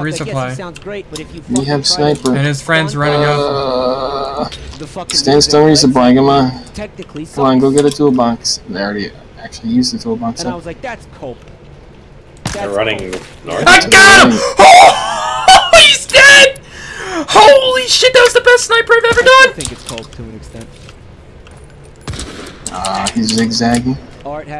Resupply. sounds great, but if you We have sniper. And his friends running uh, up. The stand still, resupply, come on. technically Come on, go get a toolbox. They already actually used the toolbox. And I was like, that's cope. They're running north. I got him! Oh, he's dead! Holy shit, that was the best sniper I've ever done! I think it's cope to an extent. Ah, he's zigzagging. Art has